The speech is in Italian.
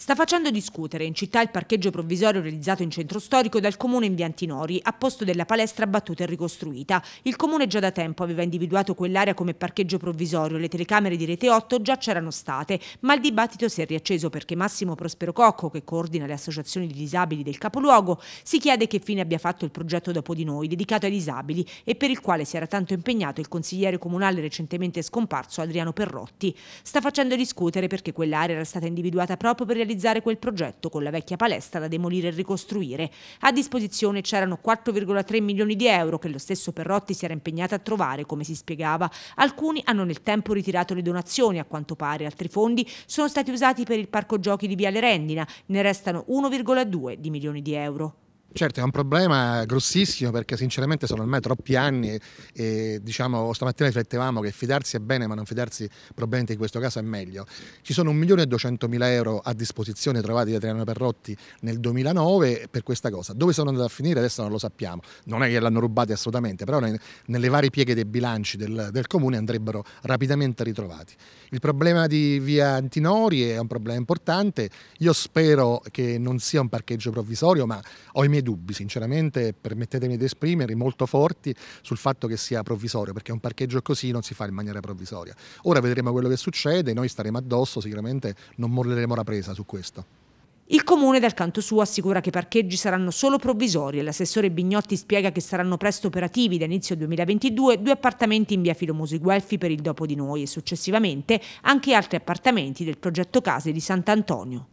Sta facendo discutere in città il parcheggio provvisorio realizzato in centro storico dal comune in via Antinori, a posto della palestra abbattuta e ricostruita. Il comune già da tempo aveva individuato quell'area come parcheggio provvisorio, le telecamere di Rete 8 già c'erano state, ma il dibattito si è riacceso perché Massimo Prospero Cocco, che coordina le associazioni di disabili del capoluogo, si chiede che fine abbia fatto il progetto Dopo di noi, dedicato ai disabili e per il quale si era tanto impegnato il consigliere comunale recentemente scomparso Adriano Perrotti. Sta facendo discutere perché quell'area era stata individuata proprio per realizzare quel progetto con la vecchia palestra da demolire e ricostruire. A disposizione c'erano 4,3 milioni di euro che lo stesso Perrotti si era impegnato a trovare, come si spiegava. Alcuni hanno nel tempo ritirato le donazioni, a quanto pare, altri fondi sono stati usati per il parco giochi di Viale Rendina, ne restano 1,2 di milioni di euro. Certo, è un problema grossissimo perché sinceramente sono ormai troppi anni e, e diciamo stamattina riflettevamo che fidarsi è bene ma non fidarsi probabilmente in questo caso è meglio. Ci sono 1.200.000 euro a disposizione trovati da Adriano Perrotti nel 2009 per questa cosa. Dove sono andati a finire adesso non lo sappiamo, non è che l'hanno rubati assolutamente, però nelle varie pieghe dei bilanci del, del comune andrebbero rapidamente ritrovati. Il problema di via Antinori è un problema importante, io spero che non sia un parcheggio provvisorio ma ho i miei dubbi, sinceramente, permettetemi di esprimerli, molto forti sul fatto che sia provvisorio, perché un parcheggio così non si fa in maniera provvisoria. Ora vedremo quello che succede, noi staremo addosso, sicuramente non molleremo la presa su questo. Il comune dal canto suo assicura che i parcheggi saranno solo provvisori e l'assessore Bignotti spiega che saranno presto operativi da inizio 2022 due appartamenti in via Filomosi Guelfi per il dopo di noi e successivamente anche altri appartamenti del progetto Case di Sant'Antonio.